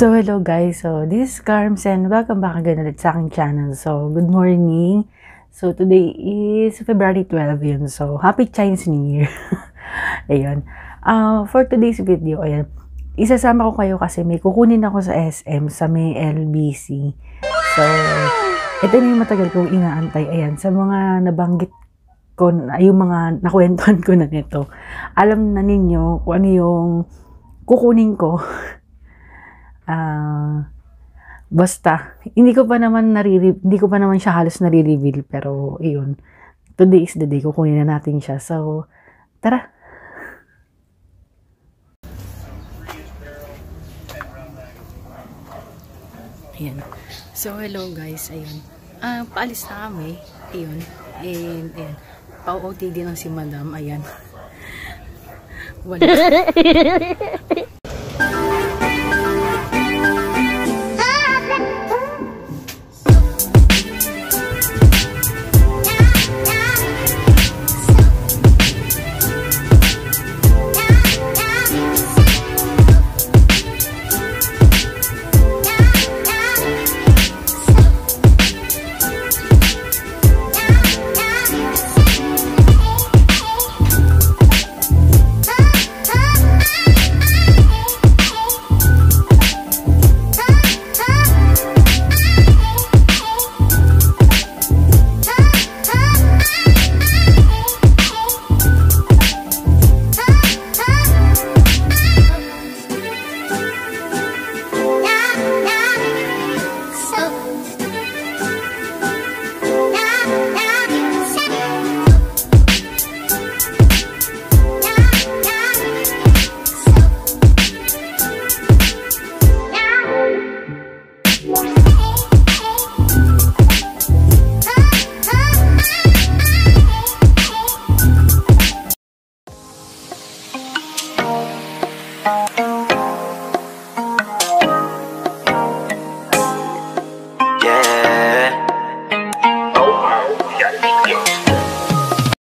So, hello guys. So, this is Carms and welcome back again ulit sa aking channel. So, good morning. So, today is February 12 yun. So, happy Chinese New Year. ayun. Uh, for today's video, ayun. Isasama ko kayo kasi may kukunin ako sa SM sa may LBC. So, ito na yung matagal kong inaantay. Ayan, sa mga nabanggit ko, yung mga nakwentuhan ko na nito. Alam na ninyo kung ano yung kukunin ko Ah, basta, hindi ko pa naman nariri hindi ko pa naman siya halos nare-reveal, pero iyon. Today is the day, kukunin na natin siya. So, tara! Ayan. So, hello guys. Ayan. Ah, paalis na kami. Ayun. And, ayan. Pa-OTD ng si madam. Ayan. Wala.